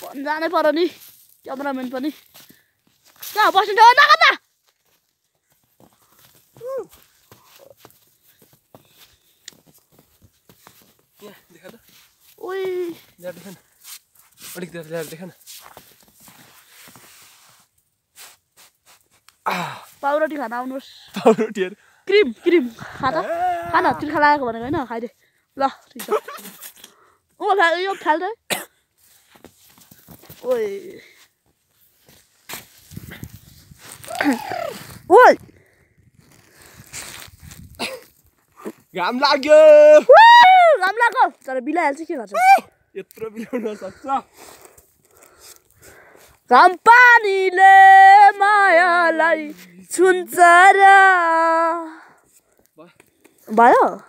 भन् जानै पर्यो नि क्यामराम्यान पनि कहाँ बस्नु त नगर्दा यहाँ देखा त उही ल्याएर देखा न अलिक ल्याएर देखा न पाउरोटी खान आउनुहोस् पाउरोटीहरू क्रिम क्रिम खा त खा न तिर्खा लागेको भनेको होइन खाइदे ल ठिक छ ऊ यो फ्याल त ओइ ओइ घाम लाग्यो घाम लाग्यो तर बिलाइहाल्छ के गर्छ यत्रो बिलाउन सक्छ घाम पानीले मायालाई छुन्छ र 뭐야?